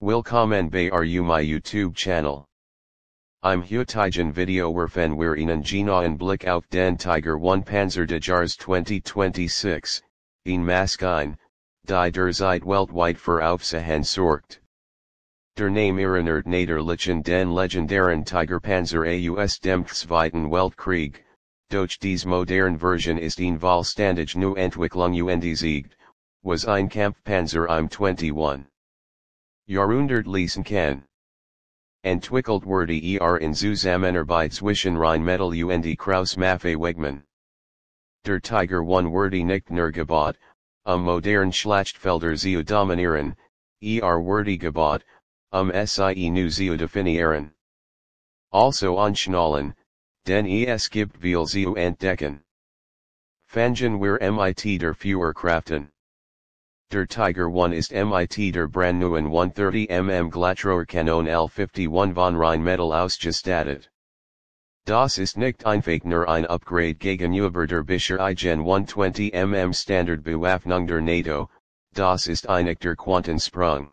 Willkommen bei RU my YouTube channel. I'm heutigen Video werfen wir Ihnen genauen Blick auf den Tiger 1 Panzer de Jars 2026, in Maskine, die derzeit weltweit für Aufsehen sorgt. Der Name erinnert natürlich den legendären Tiger Panzer aus dem Zweiten Weltkrieg, doch dies modern Version ist in Vollständig new Entwicklung und was ein Kampfpanzer im 21. Jahrhundert lesen kann. Entwickelt wurde er in Zusammenarbeit zwischen Rheinmetall und Krauss Maffei Wegmann. Der Tiger 1 wurde nicht nur gebaut, um modern Schlachtfelder zu dominieren, er wurde gebaut, um sie nu zu definieren. Also anschnallen, den es gibt viel zu entdecken. Fangen wir mit der Führerkraften. Der Tiger 1 ist mit der brandneuen 130 mm Glattrohrkanone L51 von Rheinmetall ausgestattet. Das ist nicht einfach nur ein Upgrade gegenüber der bisherigen 120 mm Standardbewaffnung der NATO, das ist ein echter Quantensprung.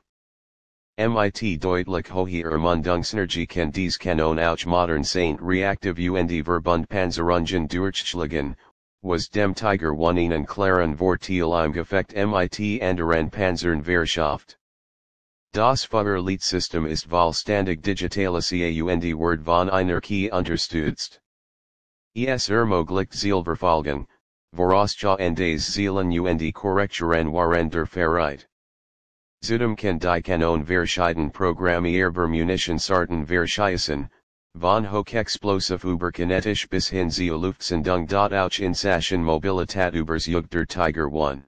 MIT deutlich höher Mundungsenergie kann dies Kanon auch modern Saint reactive und Verbundpanzerungen durchschlagen, was dem Tiger 1 ihnen klaren Vorteil im Gefecht mit anderen Panzern verschafft. Das Feuerleitsystem ist vollständig digitalisiert Word von einer KI unterstützt. Es ermöglicht Zielverfolgung, Vorausschauendes Zielen und Korrekturen während der Fahrzeit. Zudem kann die Kanon verschieden programmierbar Munitionsarten verschießen, Von hochexplosiv überkinetisch bis hin zur Luftsendung dot auch in Sachen Mobilität überzeugt der Tiger 1.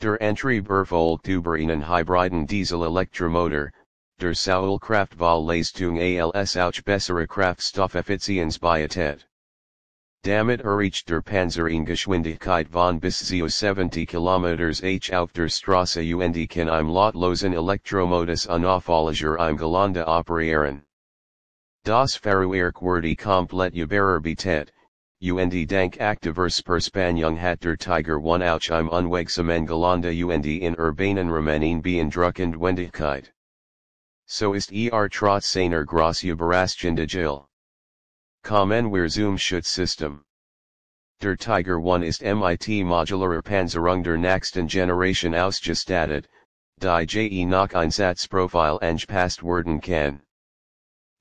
Der Antrieb erfolgt über einen hybriden Diesel-Elektromotor, der Saulkraftwahl-Leistung als auch bessere Kraftstoffeffizienz bietet. Damit erreicht der Panzer in Geschwindigkeit von bis zu 70 km h auf der Straße und kann im lautlosen Elektromodus unauffälliger im Gelände operieren. Das Fahrwerk wurde komplett überarbeitet, und dank aktivers Perspanung hat der Tiger 1 auch im unwegsamen Gelände und in urbanen Räumen beeindruckend Wendigkeit. So ist er trotz seiner gross Überraschung agil. Kommen wir zum Schutzsystem. Der Tiger 1 ist mit modularer Panzerung der nächsten Generation ausgestattet, die je nach Einsatzprofil angepasst werden kann.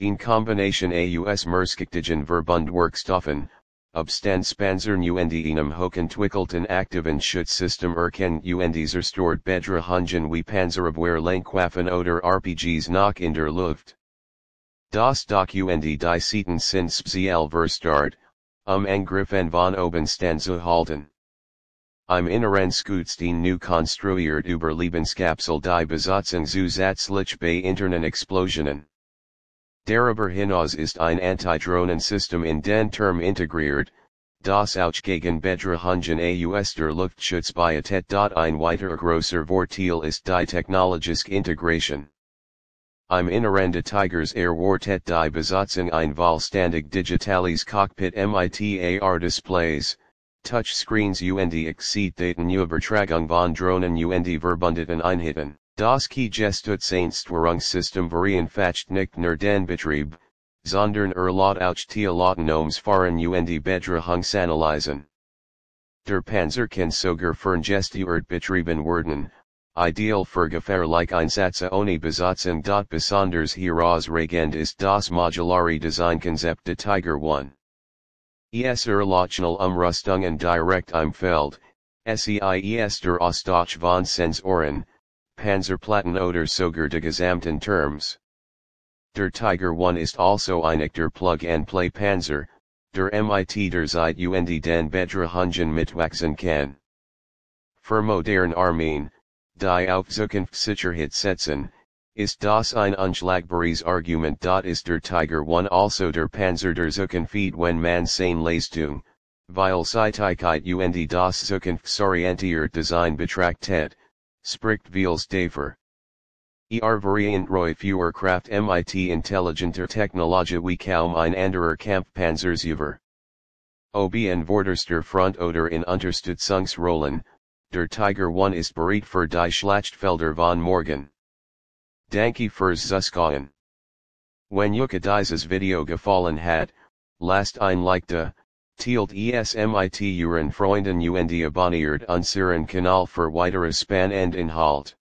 In combination aus Merskictigen Verbundwerkstoffen, Abstandspanzern und einem hochentwickelten aktiven Schutzsystem erkennen und zerstört Bedrohungen wie Panzerabwehr Lenkwaffen oder RPGs noch in der Luft. Das Doch und die Seiten sind speziell verstart, um Angriffen von oben zu halten. Im Inneren Skutstein nu konstruiert Überlebenskapsel die Besatzung zusätzlich bei internen Explosionen. Darüber hinaus ist ein Antidrohnensystem in den Turm integriert, das auch gegen Bedrohungen aus Luftschutz bietet. Ein weiterer großer Vorteil ist die technologische Integration. Im Inneren des Tigers erwartet die Besatzung ein vollständig digitales Cockpit mit AR Displays, Touchscreens und Exit-Datenübertragung von Drohnen und verbundeten Einheiten. Das KI-Gestützungssteuerungssystem varienfacht nicht nur den Betrieb, sondern erlaubt auch die Autonomes fahren und Bedrohungsanalysen. Der Panzer kann sogar ferngesteuert betrieben werden, ideal für gefährliche Einsätze ohne Besatzung. Dot besonders herausragend ist das modulare Designkonzept de Tiger 1. Es erlaubt Umrüstungen direkt im Feld, SEIES der Austausch von Sensoren, Panzerplatten oder sogar de gesamten Terms. Der Tiger 1 ist also ein der Plug-and-Play Panzer, der mit der Zeit und den Bedrohungen mitwachsen kann. Für modern Armeen, die auf Zukunftssicherheit setzen, ist das ein unschlagbares Argument. Ist der Tiger 1 also der Panzer der Zukunft wenn man seine Leistung, weil Zeitigkeit und das Zukunftsorientiert Design betrachtet, spricht vieles dafür. Er variant roy fewer Kraft mit intelligenter Technologie wie kaum ein anderer Kampfpanzerzuber. Ob en vorderster Front oder in Unterstützungsrollen, der Tiger 1 ist bereit für die Schlachtfelder von morgen. Danke fürs Zuskauen. Wenn Yuka dieses Video gefallen hat, lasst ein Like da, Tealt es mit euren Freunden und abonniert unseren Kanal für weiteres spannende Inhalt.